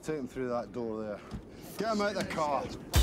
We'll take them through that door there. Get them out of the car.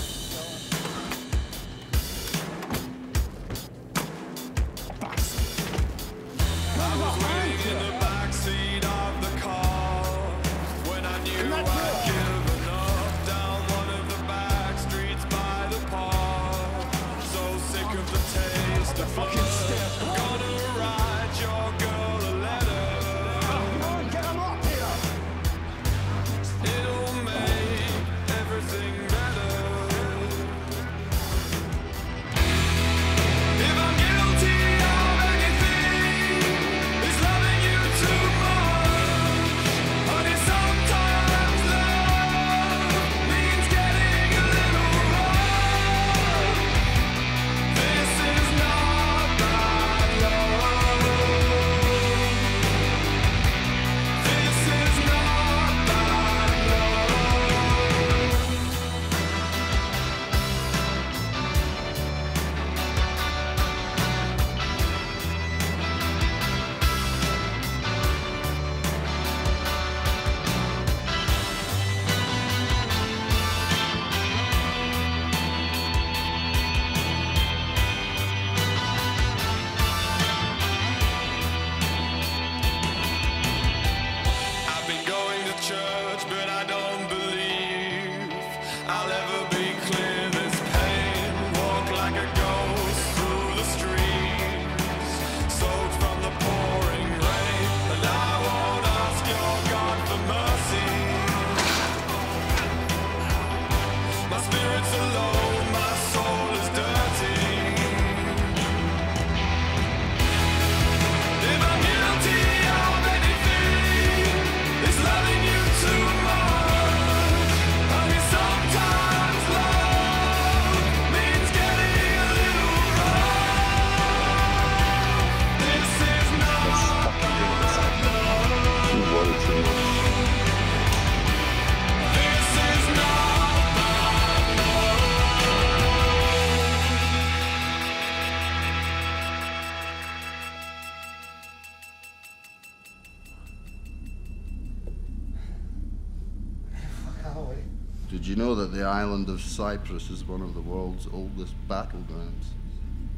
Know that the island of Cyprus is one of the world's oldest battlegrounds?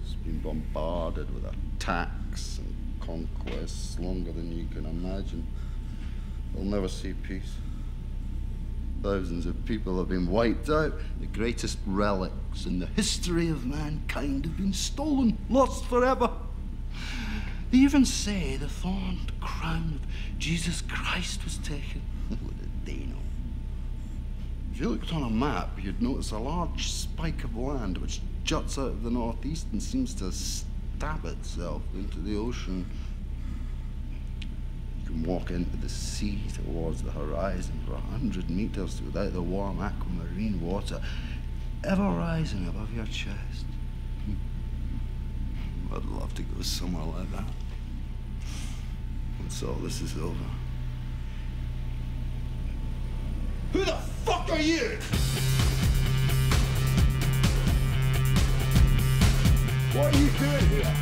It's been bombarded with attacks and conquests longer than you can imagine. They'll never see peace. Thousands of people have been wiped out. The greatest relics in the history of mankind have been stolen, lost forever. They even say the thorned crown of Jesus Christ was taken. what did they know? If you looked on a map, you'd notice a large spike of land which juts out of the northeast and seems to stab itself into the ocean. You can walk into the sea towards the horizon for a hundred meters without the warm aquamarine water ever rising above your chest. Hmm. I'd love to go somewhere like that. Once all this is over. Who the fuck are you? What are you doing here?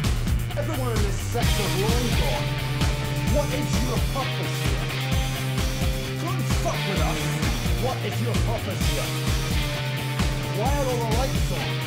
Everyone in this sector's long gone. What is your purpose here? Don't fuck with us. What is your purpose here? Why are all the lights on?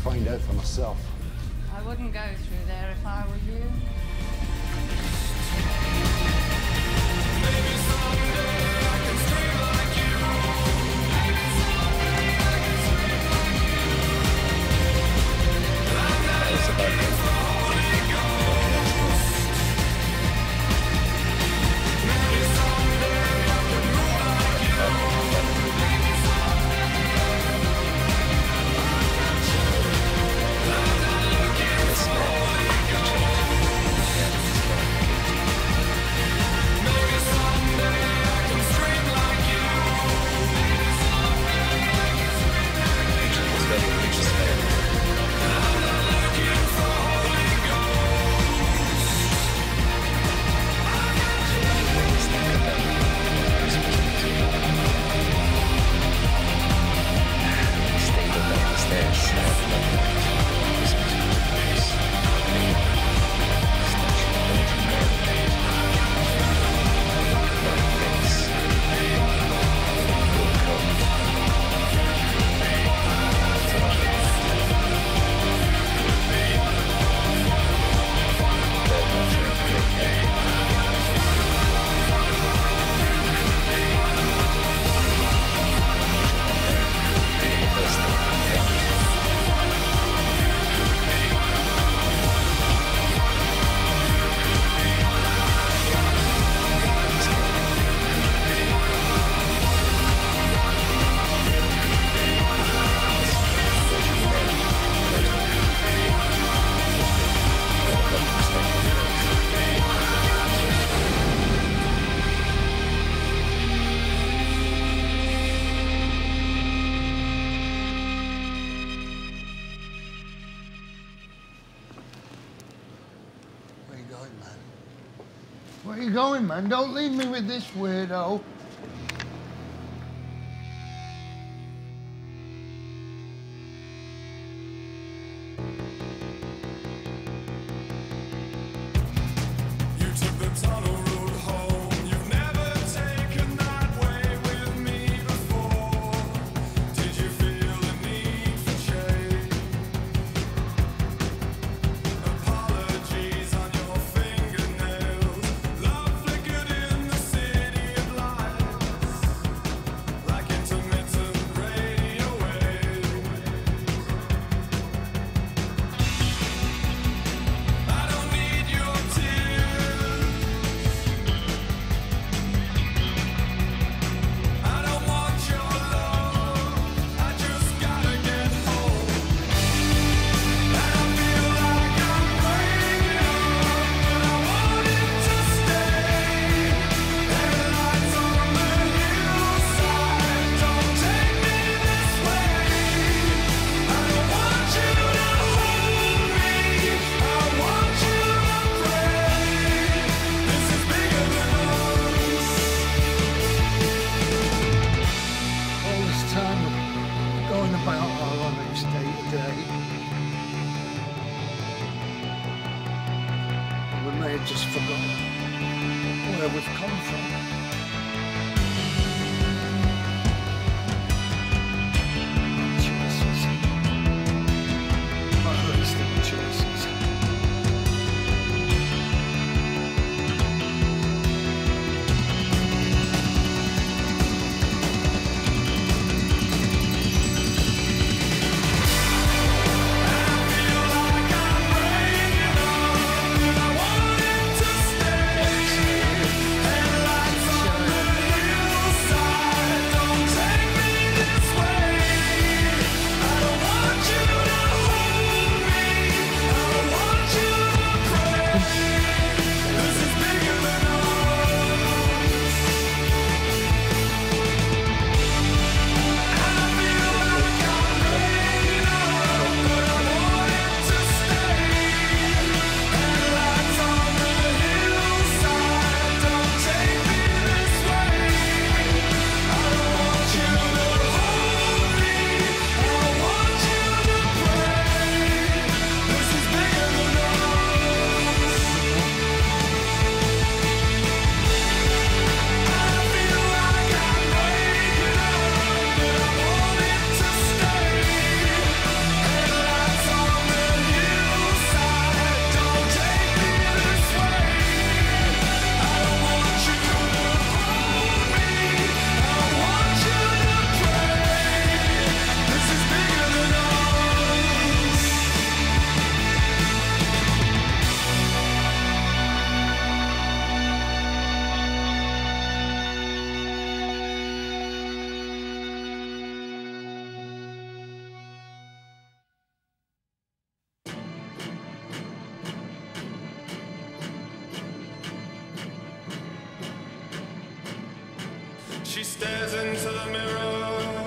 find out for myself. I wouldn't go through there if I were you. man? Don't leave me with this weirdo. She stares into the mirror.